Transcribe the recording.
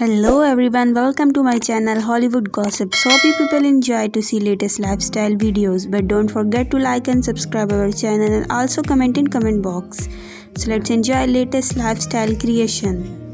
Hello everyone, welcome to my channel Hollywood Gossip. So you people enjoy to see latest lifestyle videos. But don't forget to like and subscribe our channel and also comment in comment box. So let's enjoy latest lifestyle creation.